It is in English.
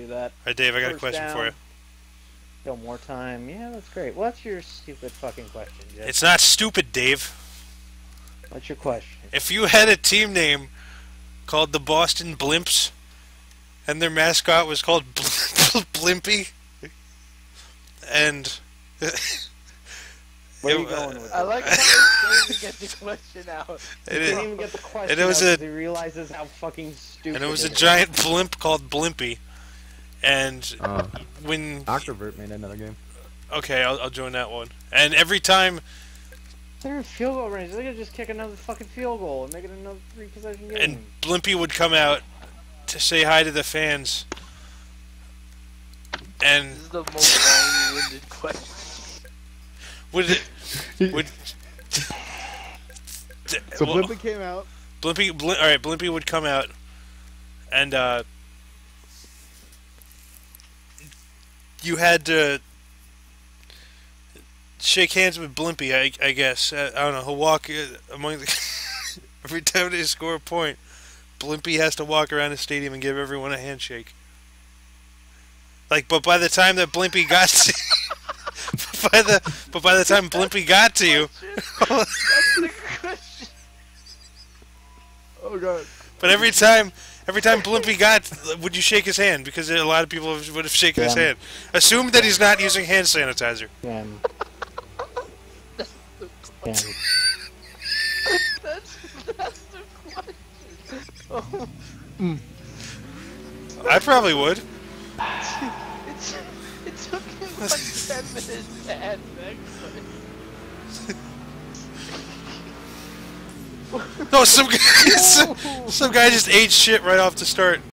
do that. All right, Dave, I got a First question for you. Still more time. Yeah, that's great. What's your stupid fucking question, Jeff? It's not stupid, Dave. What's your question? If you had a team name called the Boston Blimps, and their mascot was called Bl- Blimpy, and Where are you going with I like how he's going to get the question out. He it, didn't is- even get the question it was out a- he realizes how fucking stupid and it was a is. giant blimp called Blimpy, and Uh, when Octavert made another game. okay, I'll, I'll join that one. And every time, They're in field goal range. They could just kick another fucking field goal and make it another three possession game. and Blimpy would come out to say hi to the fans, and This is the most long-winded question. would it would. So well, Blimpy came out. Blimpy, Blim, all right, Blimpy would come out, and uh, you had to shake hands with Blimpy. I, I guess uh, I don't know. He'll walk uh, among the every time they score a point. Blimpy has to walk around the stadium and give everyone a handshake. Like, but by the time that Blimpy got to, by the but by the time Blimpy got to you, That's the question. Oh god. But every time, every time Blimpy got, would you shake his hand? Because a lot of people would have shaken his hand. Assume that he's not using hand sanitizer. Again. Again. That's, that's the question. Oh, I probably would. it's, it took him like 10 minutes to add that question. No, some guy, some, some guy just ate shit right off the start.